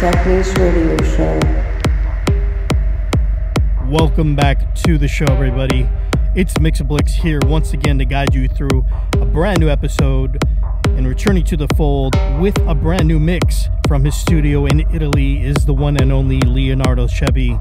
Radio Show. Welcome back to the show, everybody. It's Myxzlplix here once again to guide you through a brand new episode and returning to the fold with a brand new mix from his studio in Italy is the one and only Leonardo Chevy.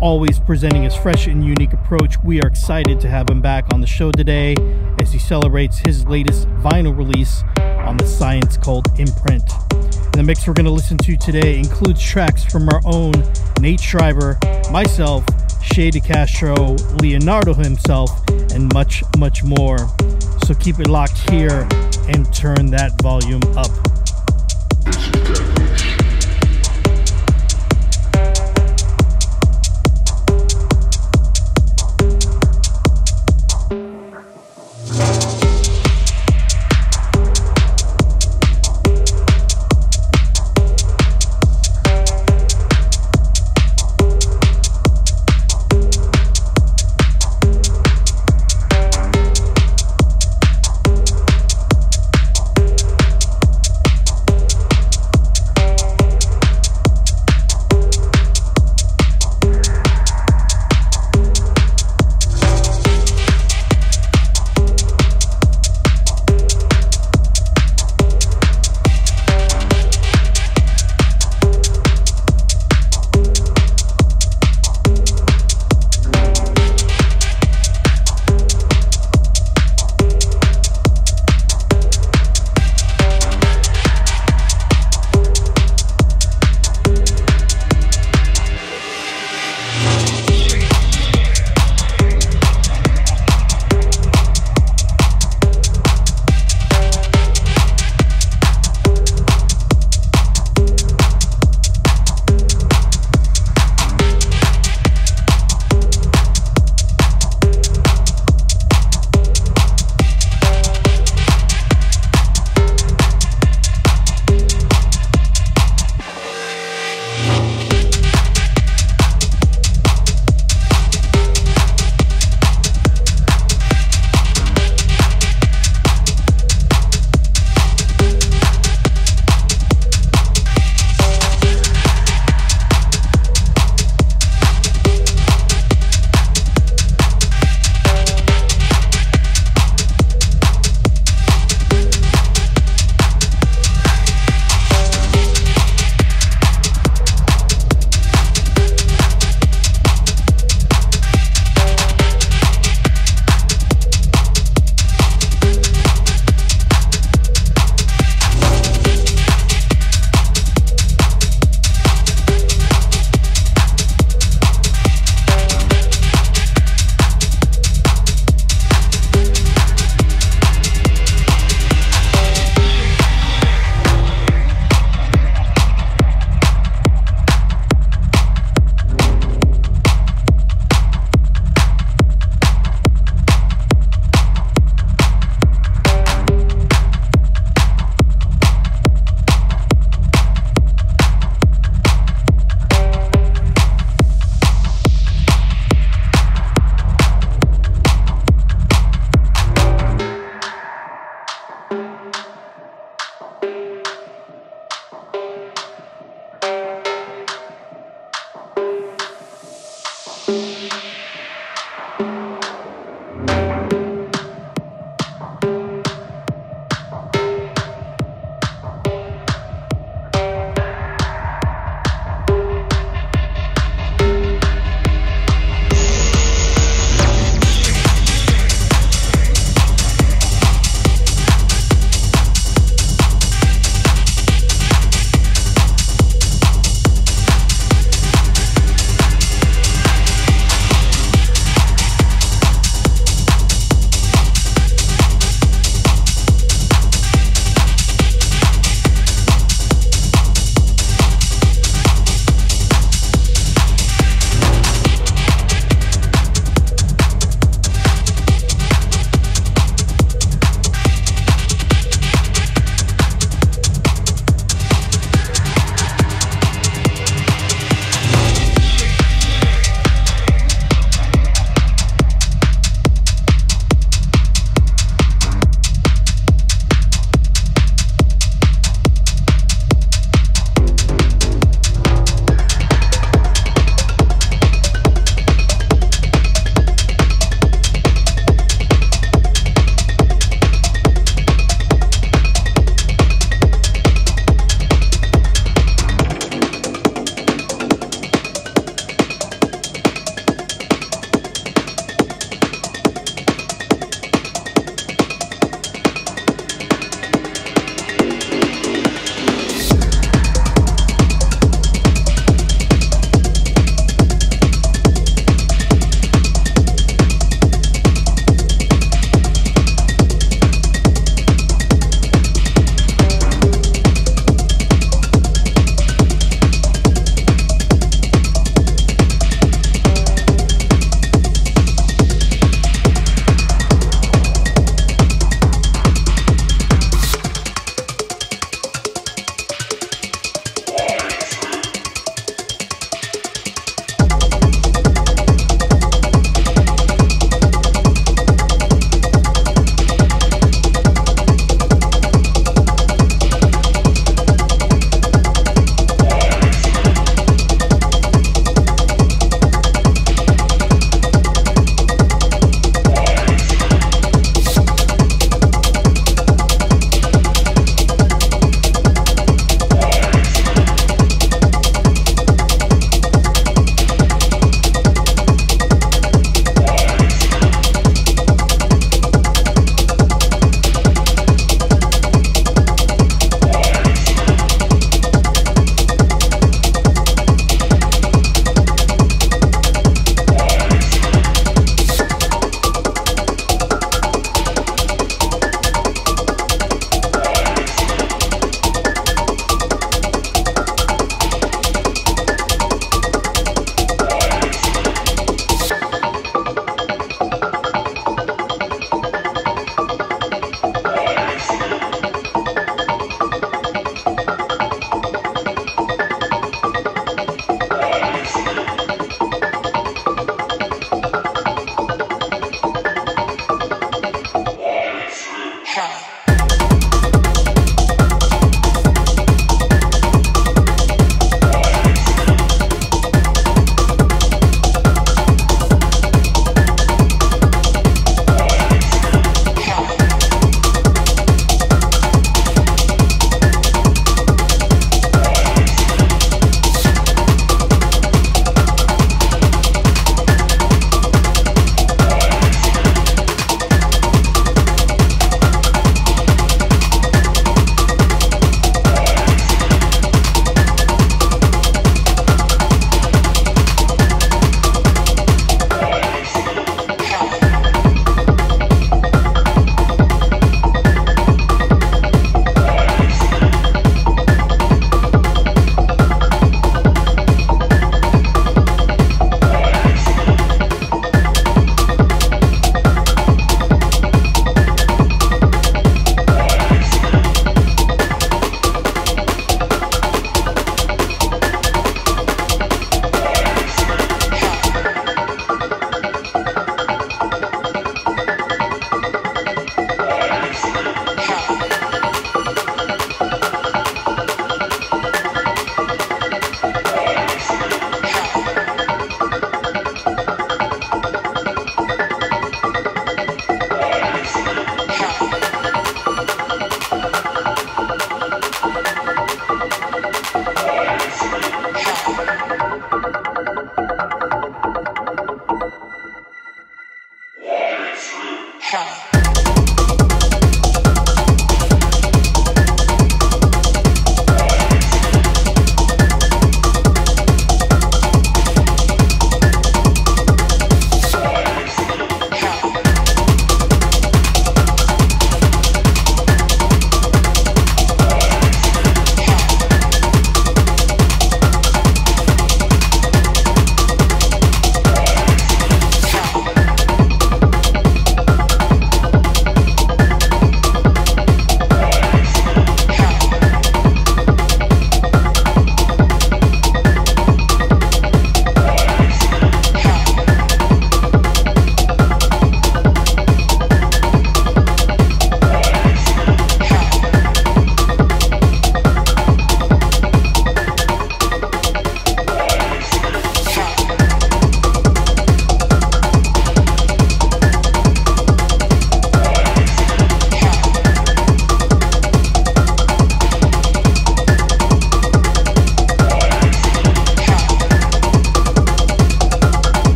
Always presenting his fresh and unique approach, we are excited to have him back on the show today as he celebrates his latest vinyl release on the Science Cult imprint. And the mix we're going to listen to today includes tracks from our own Nate Shriver, myself, Shay De Castro, Leonardo himself, and much, much more. So keep it locked here and turn that volume up.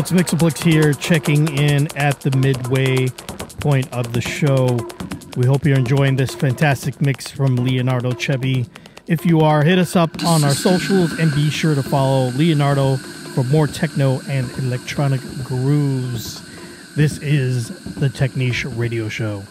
It's Myxzlplix here, checking in at the midway point of the show. We hope you're enjoying this fantastic mix from Leonardo Chevy. If you are, hit us up on our socials and be sure to follow Leonardo for more techno and electronic grooves. This is the Techniche Radio Show.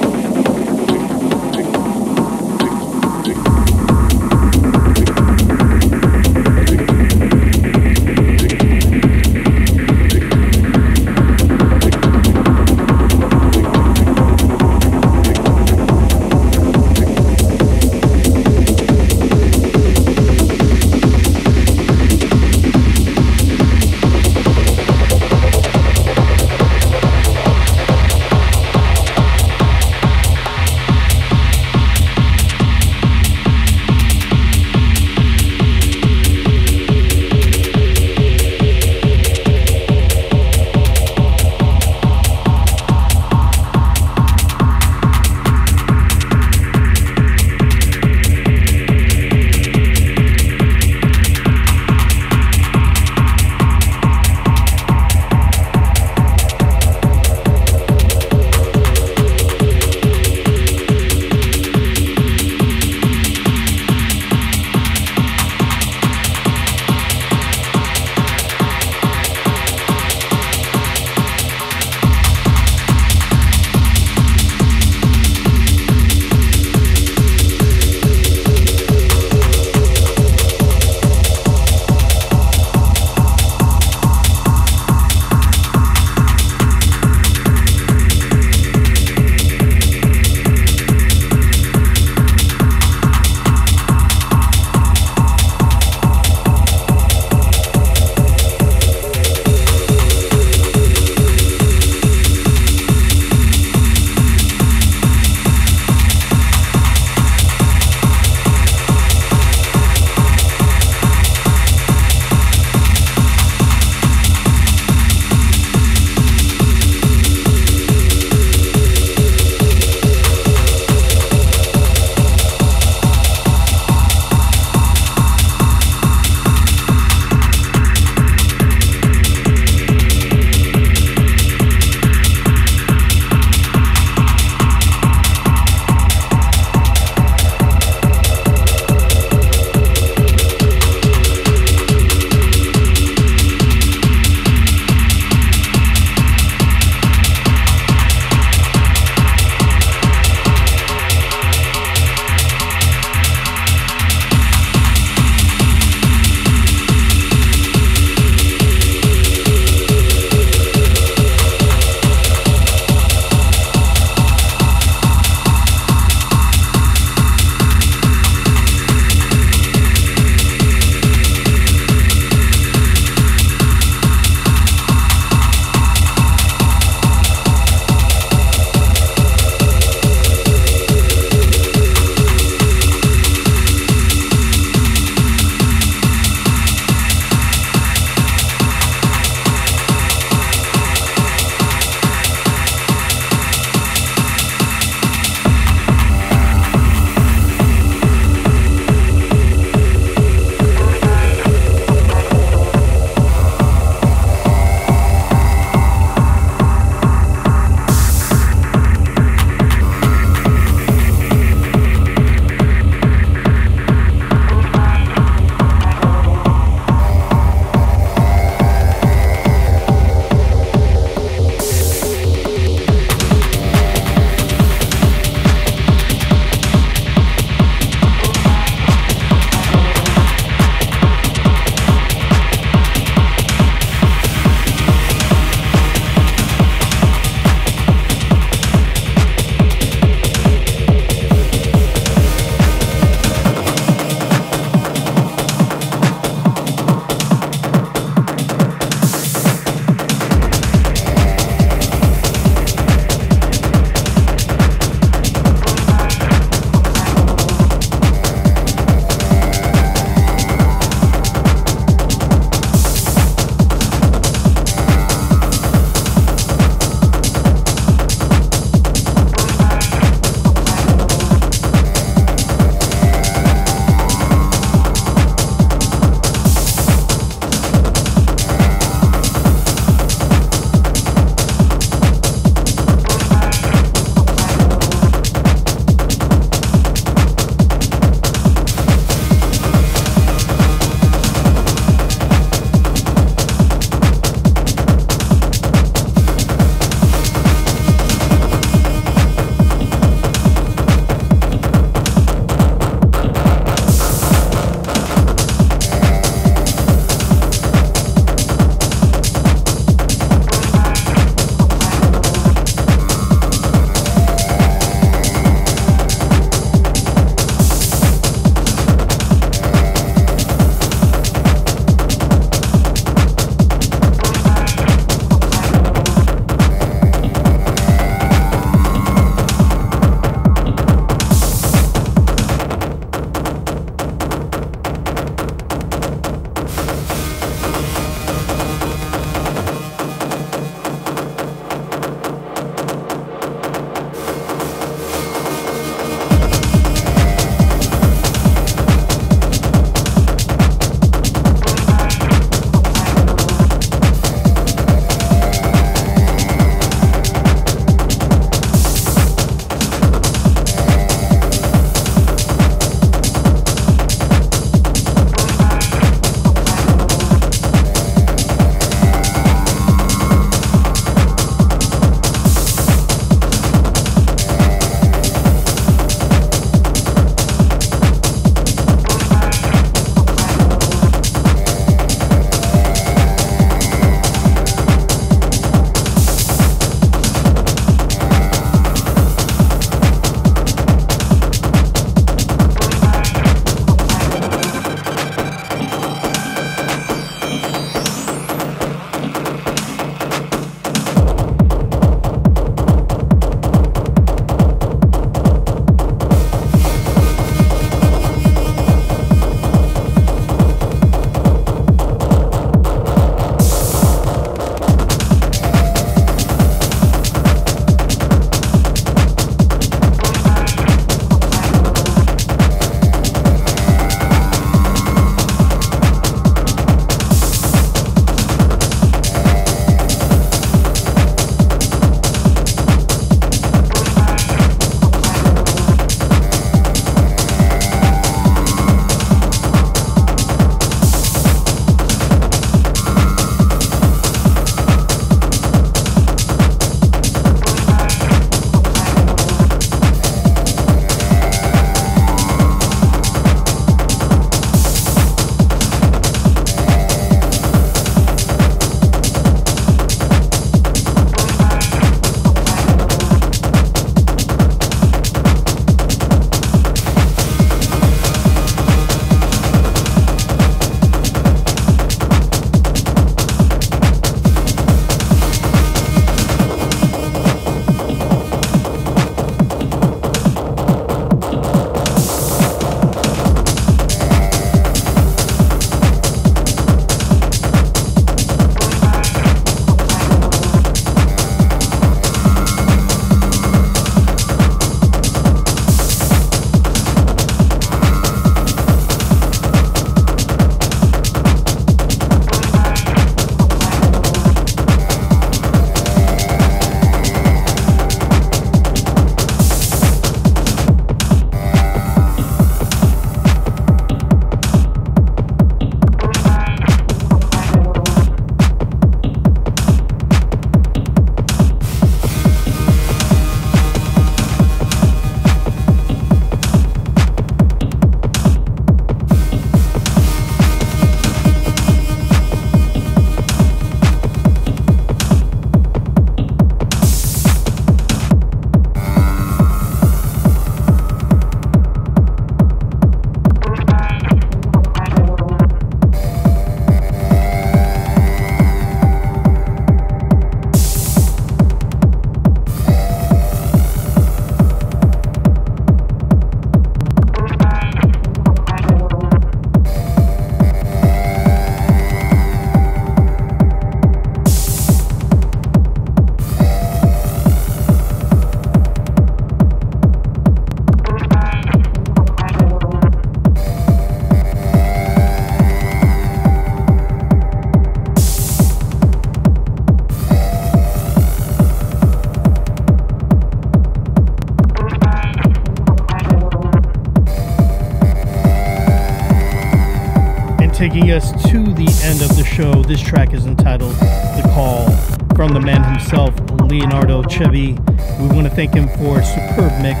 Taking us to the end of the show. This track is entitled The Call from the man himself, Leonardo Chevy. We want to thank him for a superb mix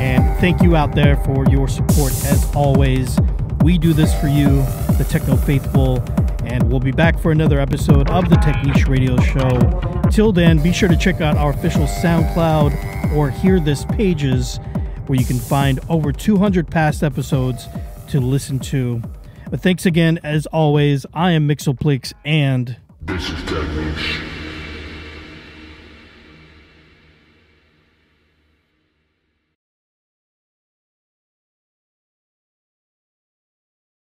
and thank you out there for your support as always. We do this for you, the Techno Faithful, and we'll be back for another episode of the Techniche Radio Show. Till then, be sure to check out our official SoundCloud or Hear This pages where you can find over 200 past episodes to listen to. But thanks again, as always. I am Myxzlplix, and This is.